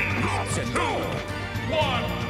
Three, two, one!